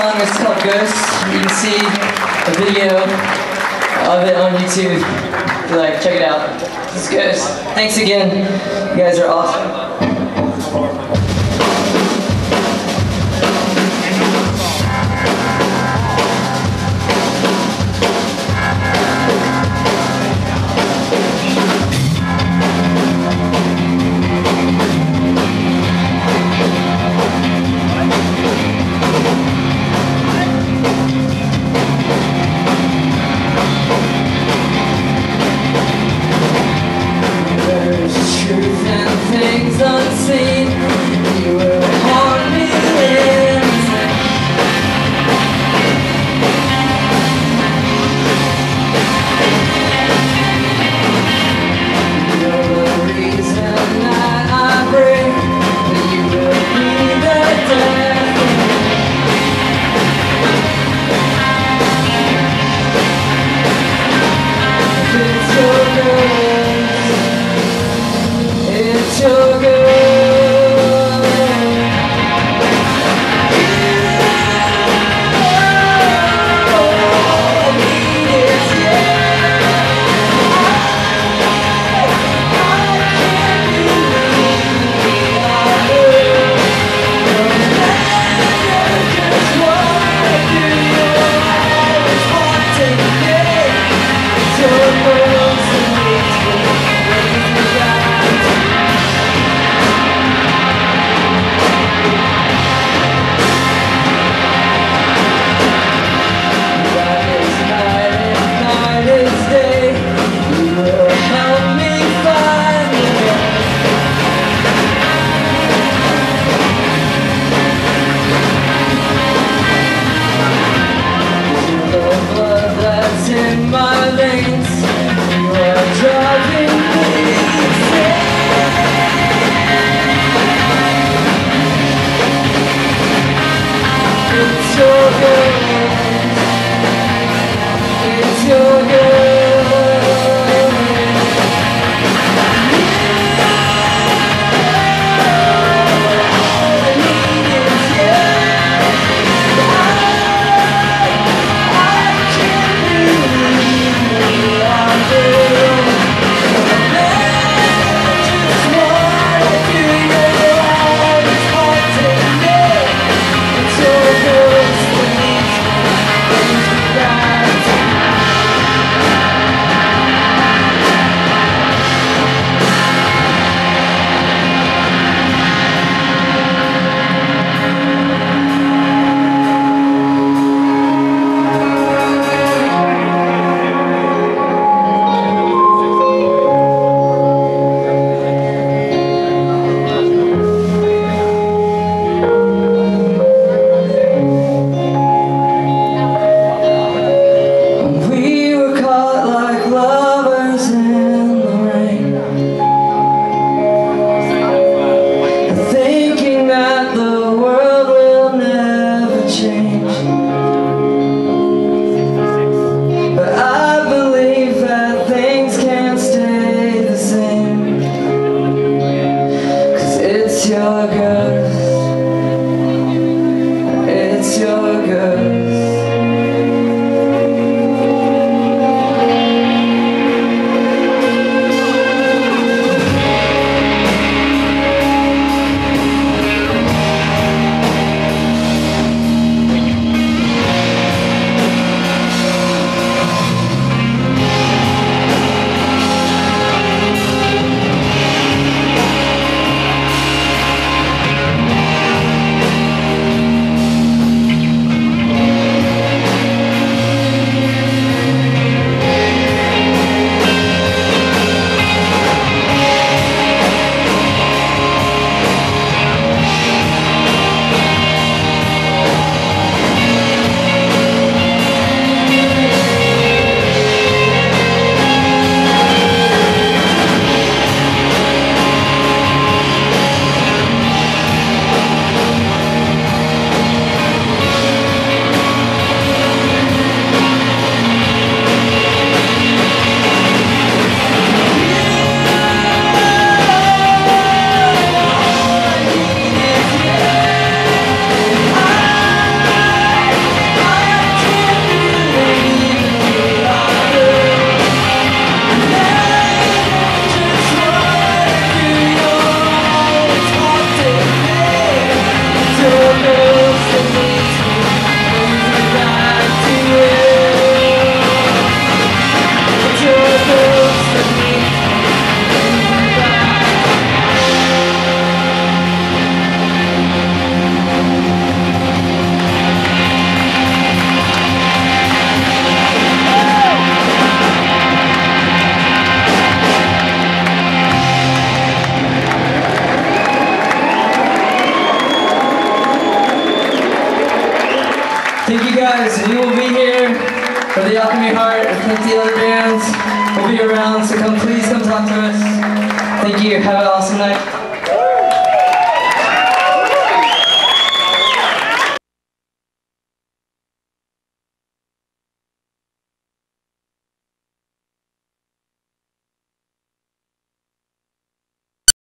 Is song. It's called Ghost. You can see a video of it on YouTube. Like, check it out. Is Ghost. Thanks again. You guys are awesome. Silver. choque. Guys, we will be here for the Alchemy Heart and plenty other bands. We'll be around, so come please come talk to us. Thank you. Have an awesome night.